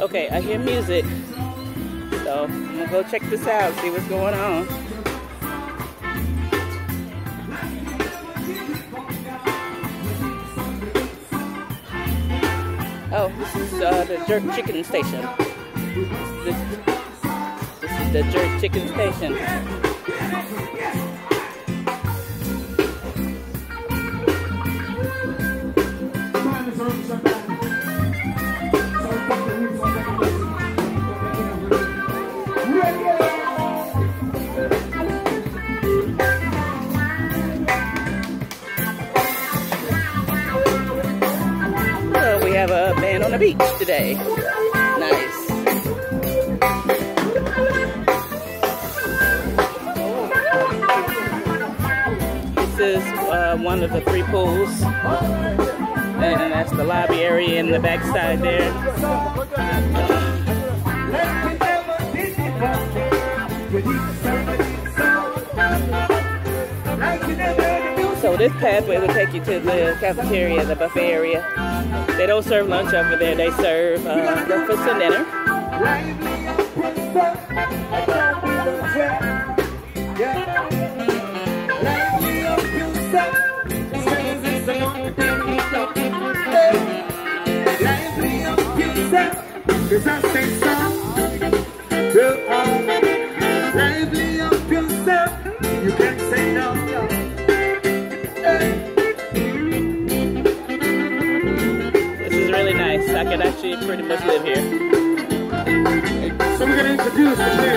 Okay, I hear music. So I'm gonna go check this out, see what's going on. Oh, this is uh, the jerk chicken station. This, this is the jerk chicken station. Have a band on the beach today. Nice. This is uh, one of the three pools. And that's the lobby area in the backside there. So this pathway will take you to the cafeteria, the buffet area. They don't serve lunch over there. They serve uh, breakfast and dinner. You can't say no. I could actually pretty much live here. So we're gonna introduce